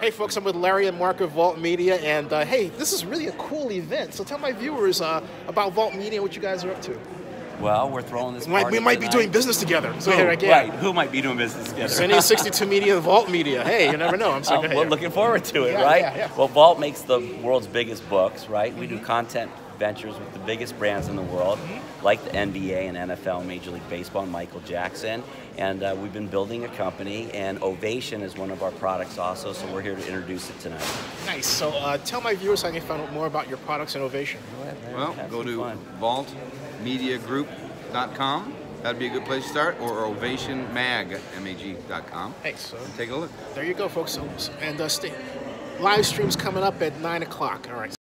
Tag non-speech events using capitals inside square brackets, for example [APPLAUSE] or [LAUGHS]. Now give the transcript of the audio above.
Hey folks, I'm with Larry and Mark of Vault Media, and uh, hey, this is really a cool event. So tell my viewers uh, about Vault Media and what you guys are up to. Well, we're throwing this. We might, party we might be doing business together. So Who? here I can. Right? Who might be doing business together? Zennie62 Media, Vault Media. Hey, you never know. I'm [LAUGHS] so hey, we're looking forward to it, Yeah, right? yeah, yeah. Well, Vault makes the world's biggest books, right? We do Mm-hmm. content ventures with the biggest brands in the world, Mm-hmm. like the NBA and NFL, Major League Baseball, and Michael Jackson. And uh, we've been building a company, and Ovation is one of our products also, so we're here to introduce it tonight. Nice. So uh, tell my viewers how they can find out more about your products and Ovation. Go ahead, Well, have go to fun. vaultmediagroup.com. That'd be a good place to start, or ovationmag.com. M-A-G.com. Hey, so Take a look. there you go, folks. And uh, stay. Live streams coming up at 9 o'clock. All right.